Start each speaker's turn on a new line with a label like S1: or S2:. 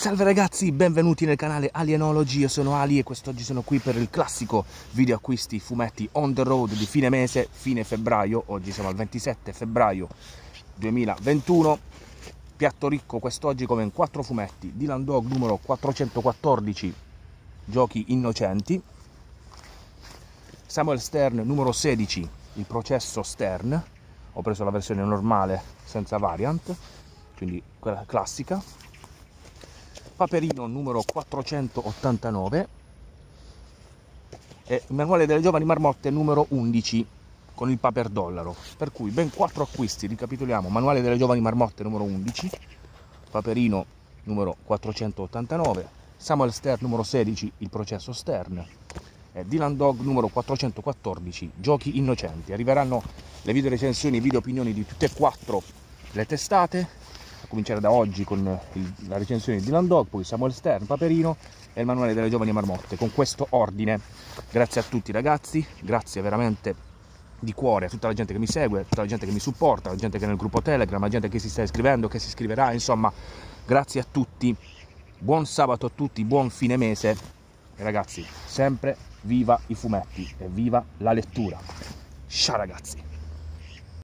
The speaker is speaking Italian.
S1: Salve ragazzi, benvenuti nel canale Alienology, io sono Ali e quest'oggi sono qui per il classico video acquisti fumetti on the road di fine mese, fine febbraio, oggi siamo al 27 febbraio 2021, piatto ricco quest'oggi come in 4 fumetti, Dylan Dog numero 414, giochi innocenti, Samuel Stern numero 16, il processo Stern, ho preso la versione normale senza variant, quindi quella classica, Paperino numero 489 e il manuale delle giovani marmotte numero 11 con il paper dollaro. Per cui ben quattro acquisti ricapitoliamo. Manuale delle giovani marmotte numero 11 Paperino numero 489 Samuel Stern numero 16 il processo Stern e Dylan Dog numero 414 giochi innocenti. Arriveranno le video recensioni e video opinioni di tutte e quattro le testate cominciare da oggi con il, la recensione di Dylan Dog, poi Samuel Stern, Paperino e il manuale delle giovani marmotte, con questo ordine. Grazie a tutti ragazzi, grazie veramente di cuore a tutta la gente che mi segue, a tutta la gente che mi supporta, la gente che è nel gruppo Telegram, la gente che si sta iscrivendo, che si iscriverà, insomma, grazie a tutti, buon sabato a tutti, buon fine mese e ragazzi, sempre viva i fumetti e viva la lettura. Ciao ragazzi!